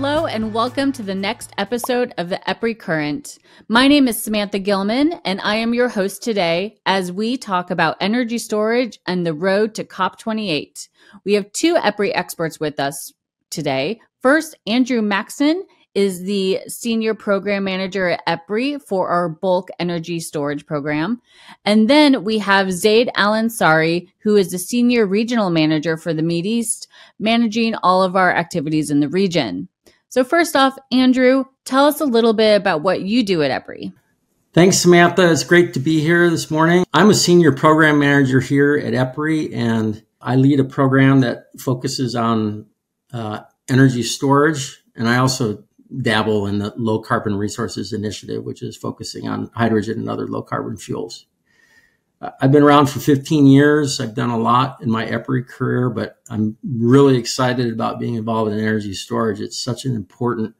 Hello, and welcome to the next episode of the EPRI Current. My name is Samantha Gilman, and I am your host today as we talk about energy storage and the road to COP28. We have two EPRI experts with us today. First, Andrew Maxson is the senior program manager at EPRI for our bulk energy storage program. And then we have Zaid Al Ansari, who is the senior regional manager for the Mid East, managing all of our activities in the region. So, first off, Andrew, tell us a little bit about what you do at EPRI. Thanks, Samantha. It's great to be here this morning. I'm a senior program manager here at EPRI, and I lead a program that focuses on uh, energy storage. And I also dabble in the low carbon resources initiative, which is focusing on hydrogen and other low carbon fuels. I've been around for 15 years. I've done a lot in my EPRI career, but I'm really excited about being involved in energy storage. It's such an important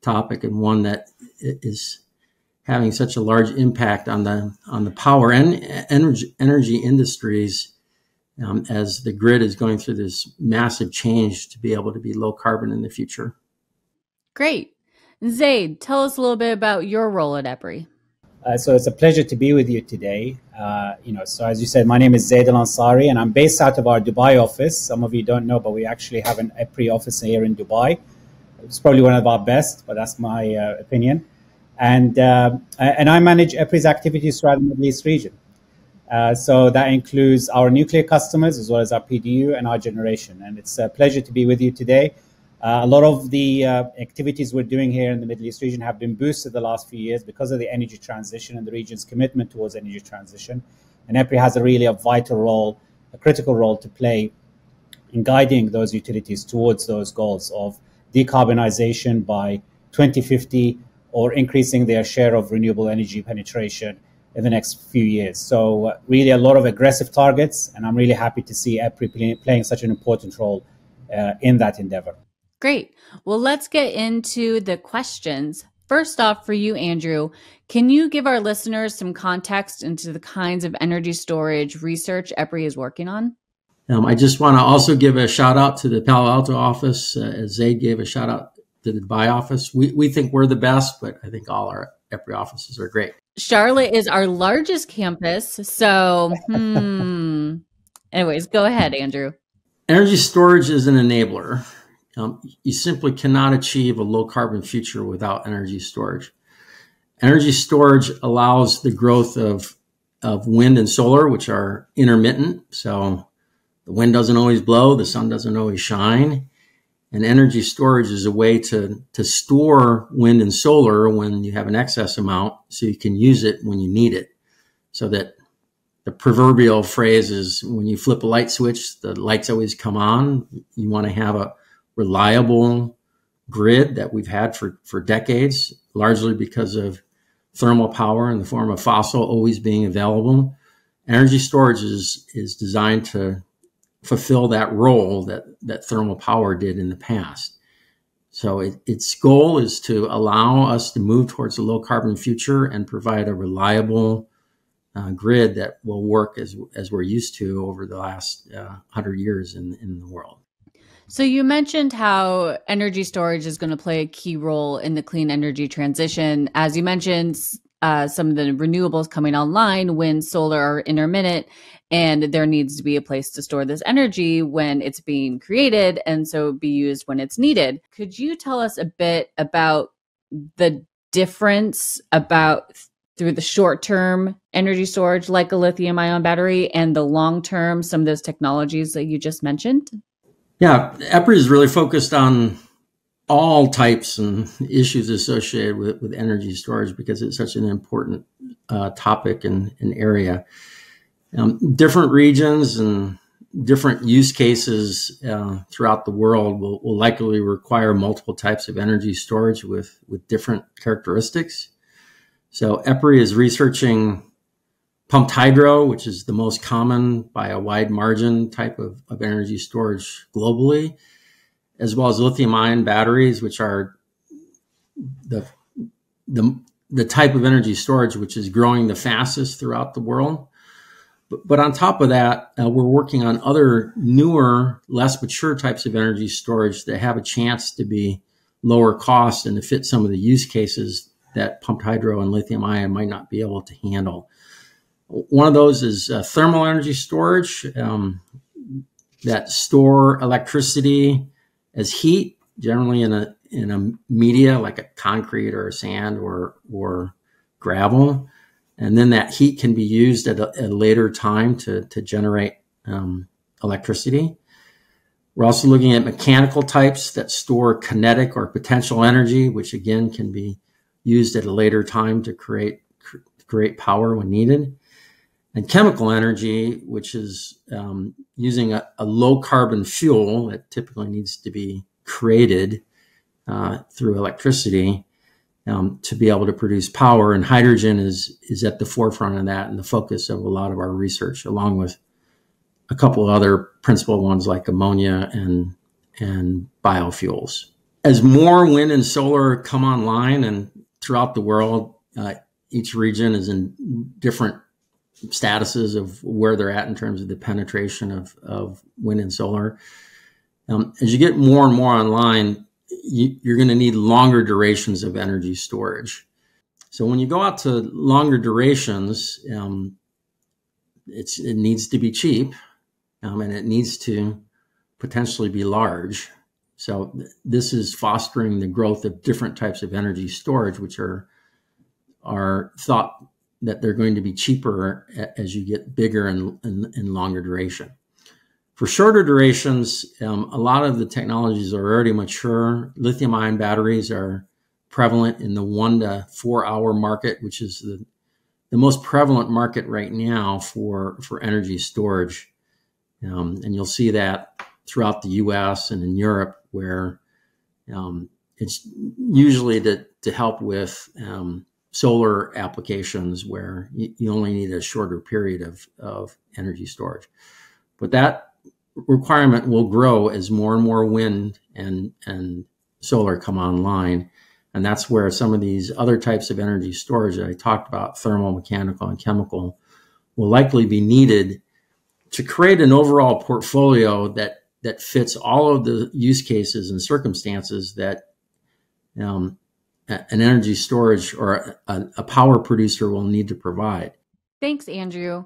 topic and one that is having such a large impact on the on the power and energy energy industries um, as the grid is going through this massive change to be able to be low carbon in the future. Great. Zaid, tell us a little bit about your role at EPRI. Uh, so it's a pleasure to be with you today. Uh, you know, so as you said, my name is Zaid Al Ansari, and I'm based out of our Dubai office. Some of you don't know, but we actually have an EPRI office here in Dubai. It's probably one of our best, but that's my uh, opinion. And uh, and I manage EPRI's activities throughout the Middle East region. Uh, so that includes our nuclear customers as well as our PDU and our generation. And it's a pleasure to be with you today. Uh, a lot of the uh, activities we're doing here in the Middle East region have been boosted the last few years because of the energy transition and the region's commitment towards energy transition. And EPRI has a really a vital role, a critical role to play in guiding those utilities towards those goals of decarbonization by 2050 or increasing their share of renewable energy penetration in the next few years. So, uh, really, a lot of aggressive targets, and I'm really happy to see EPRI play, playing such an important role uh, in that endeavor. Great. Well, let's get into the questions. First off, for you, Andrew, can you give our listeners some context into the kinds of energy storage research EPRI is working on? Um, I just want to also give a shout out to the Palo Alto office, uh, as Zaid gave a shout out to the Dubai office. We, we think we're the best, but I think all our EPRI offices are great. Charlotte is our largest campus. So, hmm. Anyways, go ahead, Andrew. Energy storage is an enabler. Um, you simply cannot achieve a low carbon future without energy storage. Energy storage allows the growth of, of wind and solar, which are intermittent. So the wind doesn't always blow, the sun doesn't always shine. And energy storage is a way to, to store wind and solar when you have an excess amount so you can use it when you need it. So that the proverbial phrase is when you flip a light switch, the lights always come on. You want to have a, reliable grid that we've had for, for decades, largely because of thermal power in the form of fossil always being available. Energy storage is, is designed to fulfill that role that, that thermal power did in the past. So it, its goal is to allow us to move towards a low carbon future and provide a reliable uh, grid that will work as, as we're used to over the last uh, 100 years in, in the world. So you mentioned how energy storage is going to play a key role in the clean energy transition. As you mentioned, uh, some of the renewables coming online, wind, solar are intermittent, and there needs to be a place to store this energy when it's being created and so be used when it's needed. Could you tell us a bit about the difference about through the short term energy storage like a lithium ion battery and the long term some of those technologies that you just mentioned? Yeah, EPRI is really focused on all types and issues associated with, with energy storage because it's such an important uh, topic and, and area. Um, different regions and different use cases uh, throughout the world will, will likely require multiple types of energy storage with, with different characteristics. So EPRI is researching pumped hydro, which is the most common by a wide margin type of, of energy storage globally, as well as lithium ion batteries, which are the, the, the type of energy storage which is growing the fastest throughout the world. But, but on top of that, uh, we're working on other newer, less mature types of energy storage that have a chance to be lower cost and to fit some of the use cases that pumped hydro and lithium ion might not be able to handle. One of those is uh, thermal energy storage um, that store electricity as heat, generally in a in a media like a concrete or sand or or gravel, and then that heat can be used at a, a later time to to generate um, electricity. We're also looking at mechanical types that store kinetic or potential energy, which again can be used at a later time to create create power when needed. And chemical energy, which is um, using a, a, low carbon fuel that typically needs to be created uh, through electricity um, to be able to produce power. And hydrogen is is at the forefront of that and the focus of a lot of our research, along with a couple of other principal ones like ammonia and and biofuels. As more wind and solar come online and throughout the world, uh, each region is in different statuses of where they're at in terms of the penetration of, of wind and solar. Um, as you get more and more online, you, you're going to need longer durations of energy storage. So when you go out to longer durations, um, it's it needs to be cheap, um, and it needs to potentially be large. So th- this is fostering the growth of different types of energy storage, which are are thought that they're going to be cheaper as you get bigger and, and, and longer duration. For shorter durations, um, a lot of the technologies are already mature. Lithium ion batteries are prevalent in the one to four hour market, which is the, the most prevalent market right now for, for energy storage. Um, and you'll see that throughout the US and in Europe, where um, it's usually to, to help with um, solar applications where you, only need a shorter period of, of energy storage. But that requirement will grow as more and more wind and, and solar come online. And that's where some of these other types of energy storage that I talked about, thermal, mechanical, and chemical, will likely be needed to create an overall portfolio that that fits all of the use cases and circumstances that um, an energy storage or a, a power producer will need to provide. Thanks, Andrew.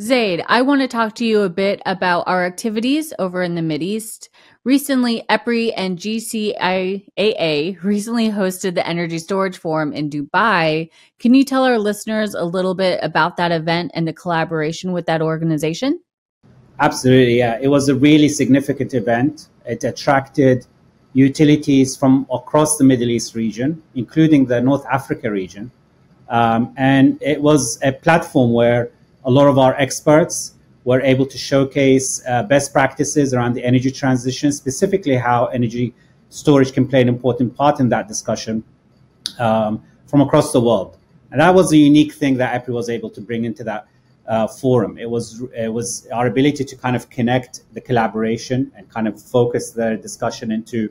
Zaid, I want to talk to you a bit about our activities over in the East. Recently, EPRI and GCCIA recently hosted the Energy Storage Forum in Dubai. Can you tell our listeners a little bit about that event and the collaboration with that organization? Absolutely, yeah. It was a really significant event. It attracted utilities from across the Middle East region, including the North Africa region. Um, and it was a platform where a lot of our experts were able to showcase uh, best practices around the energy transition, specifically how energy storage can play an important part in that discussion um, from across the world. And that was a unique thing that EPRI was able to bring into that uh, forum. It was it was our ability to kind of connect the collaboration and kind of focus the discussion into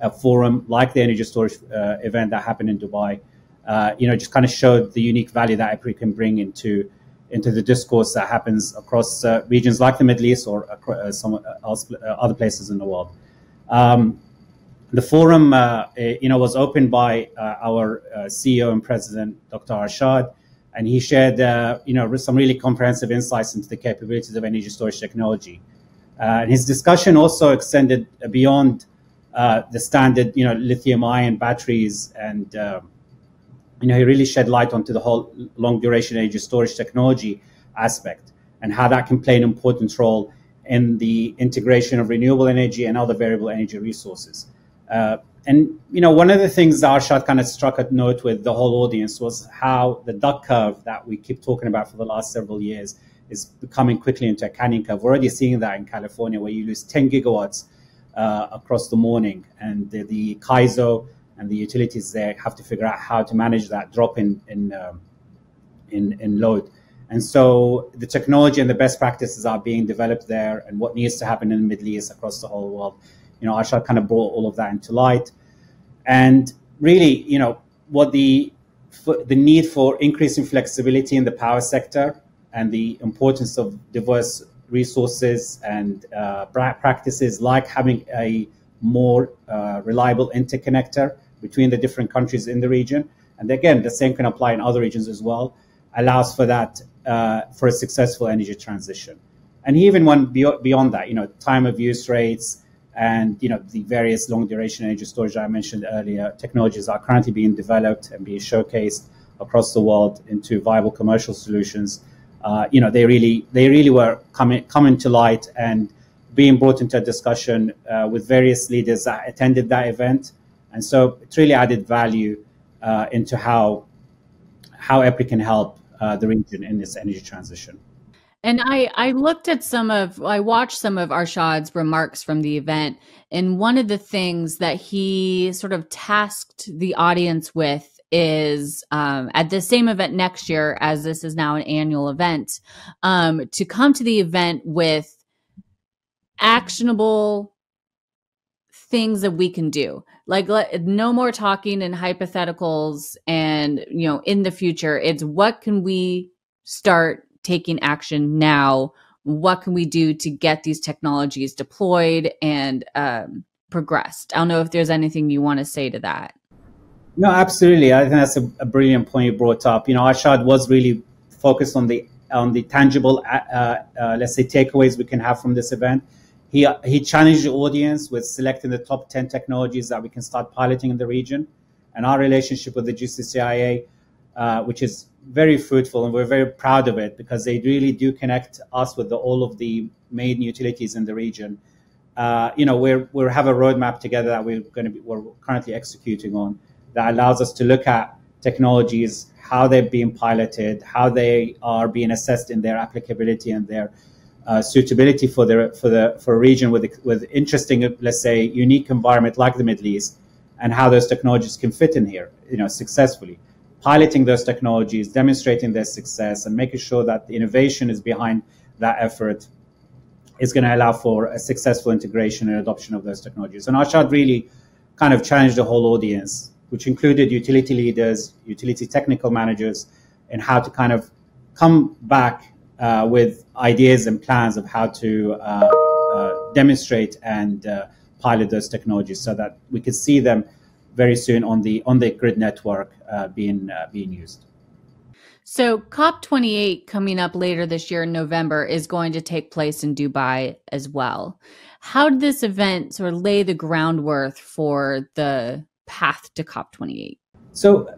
a forum like the energy storage uh, event that happened in Dubai. Uh, you know, just kind of showed the unique value that EPRI can bring into into the discourse that happens across uh, regions like the Middle East or uh, some else, uh, other places in the world. Um, the forum, you know, was opened by our CEO and president, Dr. Arshad, and he shared, uh, you know, some really comprehensive insights into the capabilities of energy storage technology. Uh, and his discussion also extended beyond uh, the standard, you know, lithium-ion batteries, and uh, you know, he really shed light onto the whole long-duration energy storage technology aspect and how that can play an important role in the integration of renewable energy and other variable energy resources. Uh, and you know, one of the things that Arshad kind of struck a note with the whole audience was how the duck curve that we keep talking about for the last several years is becoming quickly into a canyon curve. We're already seeing that in California, where you lose 10 gigawatts across the morning, and the, the CAISO and the utilities there have to figure out how to manage that drop in in um, in, in load. And so the technology and the best practices are being developed there, and what needs to happen in the Middle East across the whole world. You know, Arshad kind of brought all of that into light. And really, you know, what the the need for increasing flexibility in the power sector and the importance of diverse resources and uh, practices like having a more uh, reliable interconnector between the different countries in the region. And again, the same can apply in other regions as well, allows for that, uh, for a successful energy transition. And even went beyond that, you know, time of use rates and, you know, the various long duration energy storage I mentioned earlier, technologies are currently being developed and being showcased across the world into viable commercial solutions. Uh, you know, they really, they really were coming, coming to light and being brought into a discussion uh, with various leaders that attended that event. And so it really added value uh, into how, how EPRI can help uh, the region in this energy transition. And I, I looked at some of, I watched some of Arshad's remarks from the event. And one of the things that he sort of tasked the audience with is um, at the same event next year, as this is now an annual event, um, to come to the event with actionable things that we can do. Like let, no more talking in hypotheticals and you know in the future. It's what can we start taking action now? What can we do to get these technologies deployed and um, progressed? I don't know if there's anything you want to say to that no absolutely i think that's a, a brilliant point you brought up you know arshad was really focused on the on the tangible uh, uh, let's say takeaways we can have from this event he, he challenged the audience with selecting the top 10 technologies that we can start piloting in the region. And our relationship with the GCCIA, uh, which is very fruitful, and we're very proud of it because they really do connect us with the, all of the main utilities in the region. Uh, you know, we're, we have a roadmap together that we're going to be, we're currently executing on that allows us to look at technologies, how they're being piloted, how they are being assessed in their applicability and their uh, suitability for the for the for a region with with interesting, let's say, unique environment like the Middle East, and how those technologies can fit in here, you know, successfully. Piloting those technologies, demonstrating their success, and making sure that the innovation is behind that effort is going to allow for a successful integration and adoption of those technologies. And Arshad really kind of challenged the whole audience, which included utility leaders, utility technical managers, and how to kind of come back uh, with ideas and plans of how to uh, uh, demonstrate and uh, pilot those technologies so that we could see them very soon on the on the grid network uh, being uh, being used. So COP28 coming up later this year in November is going to take place in Dubai as well. How did this event sort of lay the groundwork for the path to COP28? So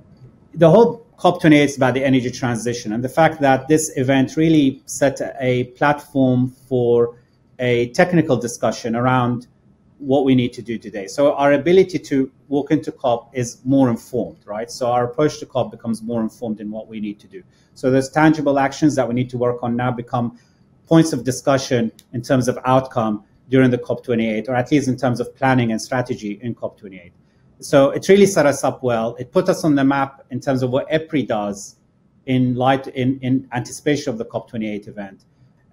the whole COP28 is about the energy transition and the fact that this event really set a platform for a technical discussion around what we need to do today. So our ability to walk into COP is more informed, right? So our approach to COP becomes more informed in what we need to do. So those tangible actions that we need to work on now become points of discussion in terms of outcome during the COP28, or at least in terms of planning and strategy in COP28. So it really set us up well. It put us on the map in terms of what EPRI does in light in, in anticipation of the COP28 event.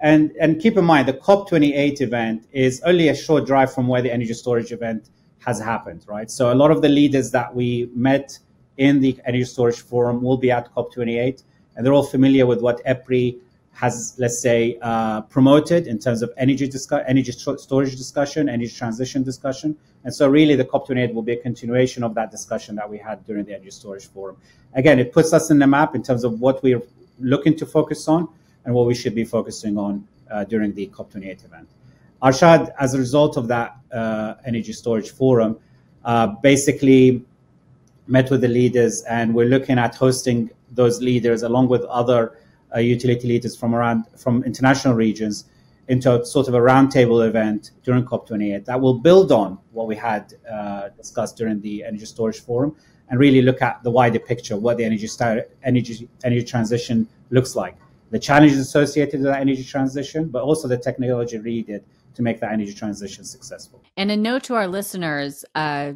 And and keep in mind the COP28 event is only a short drive from where the energy storage event has happened, right? So a lot of the leaders that we met in the energy storage forum will be at COP28, and they're all familiar with what EPRI has, let's say, uh, promoted in terms of energy discuss- energy storage discussion, energy transition discussion. And so, really, the COP28 will be a continuation of that discussion that we had during the energy storage forum. Again, it puts us in the map in terms of what we're looking to focus on and what we should be focusing on uh, during the COP28 event. Arshad, as a result of that uh, energy storage forum, uh, basically met with the leaders, and we're looking at hosting those leaders along with other utility leaders from around from international regions into a sort of a roundtable event during COP28 that will build on what we had uh, discussed during the energy storage forum and really look at the wider picture, of what the energy energy energy transition looks like, the challenges associated with that energy transition, but also the technology needed to make that energy transition successful. And a note to our listeners: uh,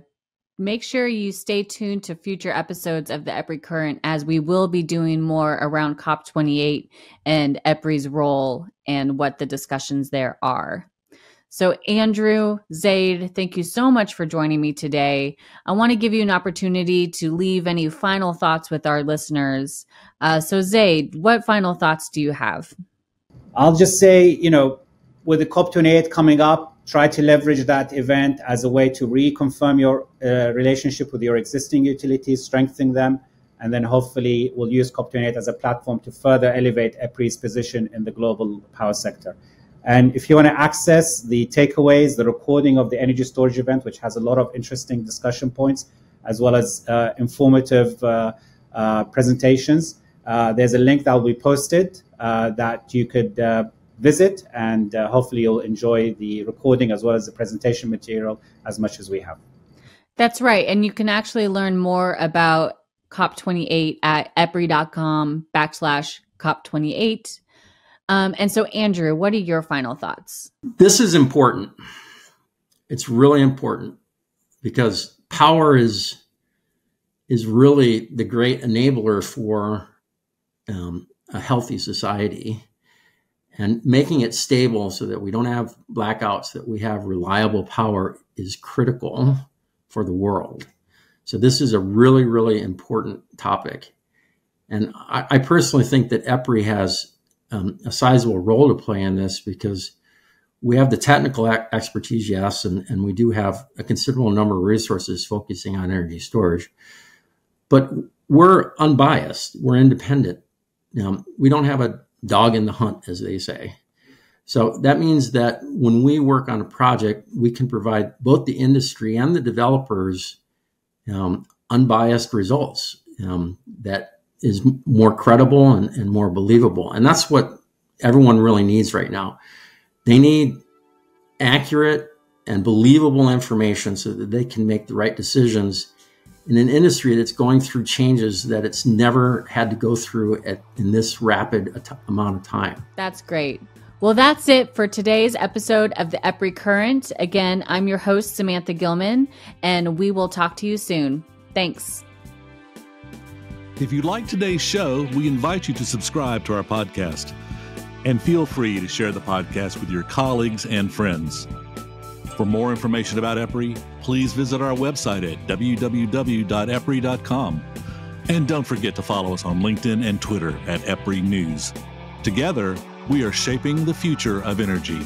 Make sure you stay tuned to future episodes of the EPRI Current as we will be doing more around COP28 and EPRI's role and what the discussions there are. So, Andrew, Zaid, thank you so much for joining me today. I want to give you an opportunity to leave any final thoughts with our listeners. Uh, so, Zaid, what final thoughts do you have? I'll just say, you know, with the COP28 coming up, try to leverage that event as a way to reconfirm your uh, relationship with your existing utilities, strengthen them, and then hopefully we'll use COP28 as a platform to further elevate EPRI's position in the global power sector. And if you want to access the takeaways, the recording of the energy storage event, which has a lot of interesting discussion points, as well as uh, informative uh, uh, presentations, uh, there's a link that will be posted uh, that you could visit, and hopefully you'll enjoy the recording as well as the presentation material as much as we have. That's right. And you can actually learn more about COP28 at epri.com backslash COP28. Um, and so, Andrew, what are your final thoughts? This is important. It's really important because power is is really the great enabler for um, a healthy society and making it stable so that we don't have blackouts that we have reliable power is critical for the world so this is a really really important topic and i, I personally think that epri has um, a sizable role to play in this because we have the technical expertise, yes, and, and we do have a considerable number of resources focusing on energy storage. But we're unbiased, we're independent. Um, we don't have a dog in the hunt, as they say. So that means that when we work on a project, we can provide both the industry and the developers um, unbiased results um, that is more credible and, and more believable. And that's what everyone really needs right now. They need accurate and believable information so that they can make the right decisions in an industry that's going through changes that it's never had to go through at, in this rapid amount of time. That's great. Well, that's it for today's episode of the EPRI Current. Again, I'm your host, Samantha Gilman, and we will talk to you soon. Thanks. If you like today's show, we invite you to subscribe to our podcast. And feel free to share the podcast with your colleagues and friends. For more information about EPRI, please visit our website at www.epri.com. And don't forget to follow us on LinkedIn and Twitter at EPRI News. Together, we are shaping the future of energy.